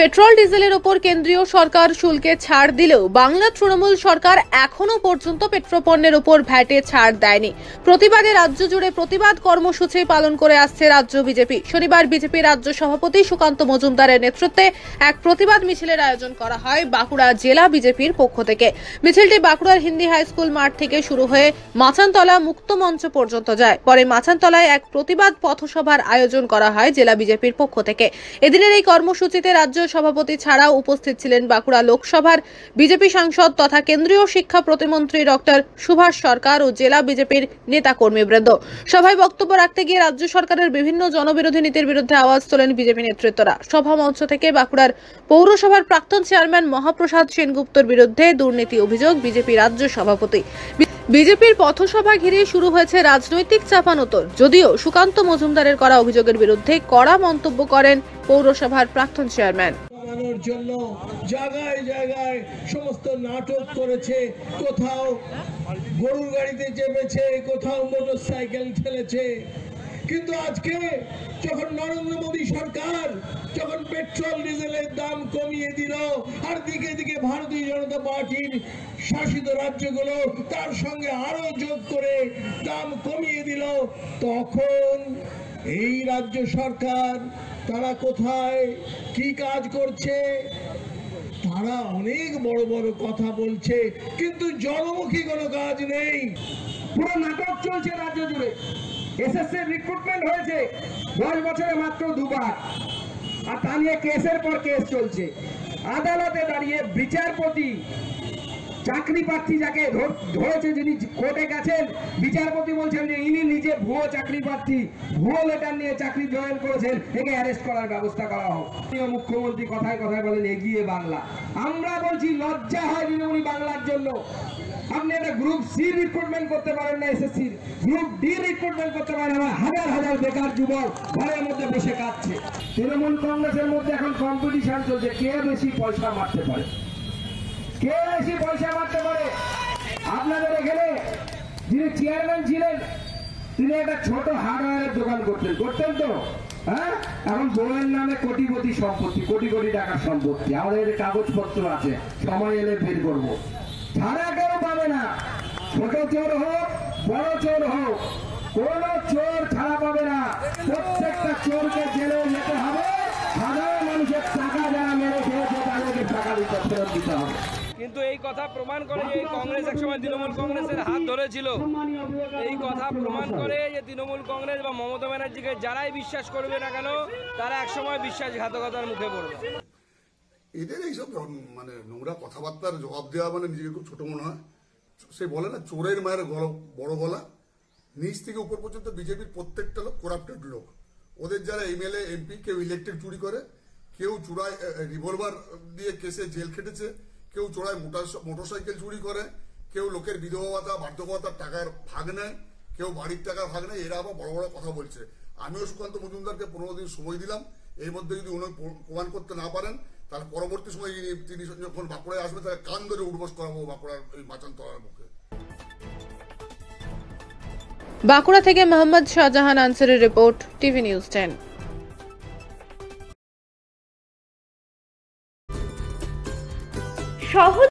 Petrol ডিজেলের ওপর কেন্দ্রীয় সরকার শুল্কে ছাড় দিলেও বাংলা তৃণমূল সরকার এখনও পর্যন্ত পেট্রোপণ্যের ওপর ভ্যাটে ছাড় দেয়নি। প্রতিবাদে রাজ্য জুড়ে প্রতিবাদ কর্মসূচি পালন করে আসছে রাজ্য বিজেপি। শনিবার বিজেপি রাজ্য সভাপতি সুকান্ত মজুমদারের নেতৃত্বে এক প্রতিবাদ মিছিলের আয়োজন করা হয় বাঁকুড়া জেলা বিজেপির পক্ষ থেকে। মিছিলটি বাঁকুড়ার হিন্দি হাই স্কুল মাঠ থেকে শুরু হয়ে মাচানতলা মুক্ত মঞ্চ পর্যন্ত যায়। পরে মাচানতলায় এক প্রতিবাদ পথসভার আয়োজন করা হয় জেলা বিজেপির পক্ষ থেকে। এদিনের এই কর্মসূচিতে রাজ্য সভাপতি ছাড়াও উপস্থিত ছিলেন বাঁকুড়া লোকসভার বিজেপি সাংসদ তথা কেন্দ্রীয় শিক্ষা প্রতিমন্ত্রী ডক্টর সুভাষ সরকার ও জেলা বিজেপির নেতা কর্মীবৃন্দ সভায় বক্তব্য রাখতে গিয়ে রাজ্য সরকারের বিভিন্ন জনবিরোধী নীতির বিরুদ্ধে আওয়াজ তোলেন বিজেপি নেতৃত্বরা। সভা মঞ্চ থেকে বাঁকুড়ার পৌরসভার প্রাক্তন চেয়ারম্যান মহাপ্রসাদ সেনগুপ্তর বিরুদ্ধে দুর্নীতি অভিযোগ বিজেপি রাজ্য সভাপতি। বিজেপির পথসভা ঘিরে শুরু হয়েছে রাজনৈতিক চাপানোতর। যদিও সুকান্ত মজুমদারের করা অভিযোগের বিরুদ্ধে কড়া মন্তব্য করেন পৌরসভার প্রাক্তন চেয়ারম্যান। বানানোর জন্য জায়গায় জায়গায় সমস্ত নাটক করেছে, কোথাও গরুর গাড়িতে চেপেছে, কোথাও মোটর সাইকেল ঠেলেছে। কিন্তু আজকে যখন নরেন্দ্র মোদী সরকার, যখন পেট্রোল, ডিজেলের দাম কমিয়ে দিল। আর দিকে দিকে ভারতীয় জনতা পার্টির শাসিত রাজ্যগুলো তার সঙ্গে আরও যোগ করে দাম কমিয়ে দিল। তখন এই রাজ্য সরকার, তারা কোথায়, কি কাজ করছে? তারা অনেক বড় বড় কথা বলছে, কিন্তু জনমুখী কোনো কাজ নেই। পুরো নাটক চলছে রাজ্য জুড়ে। এসএসসি রিক্রুটমেন্ট হয়েছে। দশ বছরে মাত্র দুবার। আর তা নিয়ে কেসের পর কেস চলছে। আদালতে দাঁড়িয়ে বিচারপতি, চাকরি প্রার্থী যাকে ধরেছে যিনি কোর্টে গেছেন, বিচারপতি বলছেন যে ইনি নিজে ভুয়ো চাকরি প্রার্থী, ভুয়ো লেটার নিয়ে চাকরি জয়েন করেছেন, একে অ্যারেস্ট করার ব্যবস্থা করা হোক। মুখ্যমন্ত্রী কথায় কথায় বলেন, এগিয়ে বাংলা। আমরা বলছি লজ্জা হয় দিদিমণি বাংলার জন্য। আপনি একটা গ্রুপ সি রিক্রুটমেন্ট করতে পারেন না এসএসসি গ্রুপ ডি রিক্রুটমেন্ট করতে পারেন না, হাজার হাজার বেকার যুবক ঘরের মধ্যে বসে কাটছে তৃণমূল কংগ্রেসের মধ্যে এখন কম্পিটিশন চলছে। কে বেশি পয়সা মারতে পারে? কে বেশি পয়সা মারতে পারে? আপনাদের এখানে যিনি চেয়ারম্যান ছিলেন, তিনি একটা ছোট হার্ডওয়্যারের দোকান করতেন। করতেন তো? হ্যাঁ? এখন বউয়ের নামে কোটিপতি সম্পত্তি, কোটি কোটি টাকার সম্পত্তি। আমাদের কাগজপত্র আছে, সময় এলে বের করব। না ছোট চোর হোক বড় চোর হোক কোন চোর ছাড়া পাবে না। প্রত্যেকটা চোরকে জেলে যেতে হবে। সাধারণ মানুষের টাকা যারা মেরে খেয়েছে তাদেরকে টাকা দিতে ফেরত দিতে হবে। কিন্তু এই কথা প্রমাণ করে যে কংগ্রেস একসময় তৃণমূল কংগ্রেসের হাত ধরেছিল। এই কথা প্রমাণ করে যে তৃণমূল কংগ্রেস বা মমতা ব্যানার্জিকে যারাই বিশ্বাস করবে না কেন তারা একসময় বিশ্বাসঘাতকতার মুখে পড়বে। এদের এইসব মানে নোংরা কথাবার্তার জবাব দেওয়া মানে নিজেকে খুব ছোট মনে হয়। সে বলে না, চোরের মায়ের বড় গলা। নিচ থেকে উপর পর্যন্ত বিজেপির প্রত্যেকটা লোক করাপ্টেড লোক। ওদের যারা এমএলএ, এমপি, কেউ ইলেকটেড চুরি করে, কেউ চূড়ায় রিভলভার দিয়ে কেসে জেল খেটেছে, কেউ চোরায় মোটরসাইকেল চুরি করে, কেউ লোকের বিধবা ভাতা টাকার ভাগ নেয়, কেউ বাড়ির টাকার ভাগ নেয়, এরা আবার বড় বড় কথা বলছে। আমিও সুকান্ত মজুমদারকে পনেরো দিন সময় দিলাম, এর মধ্যে যদি উনি প্রমাণ করতে না পারেন তাহলে পরবর্তী সময় তিনি যখন বাঁকুড়ায় আসবে তাহলে কান ধরে উঠবস করাবো বাঁকুড়ার এই মাচান তলার মুখে। বাঁকুড়া থেকে মোহাম্মদ শাহজাহান আনসারের রিপোর্ট, টিভি নিউজ টেন।